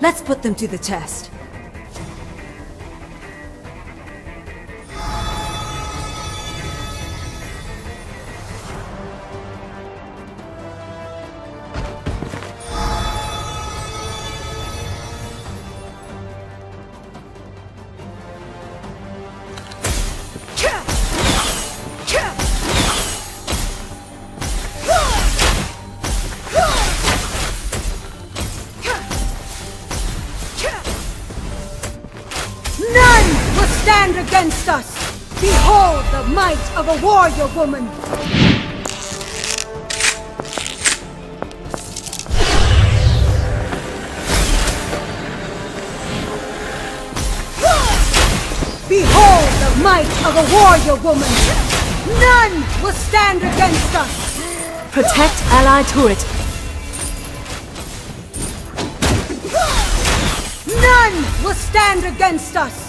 Let's put them to the test. None will stand against us! Behold the might of a warrior woman! Behold the might of a warrior woman! None will stand against us! Protect ally turret. Will stand against us!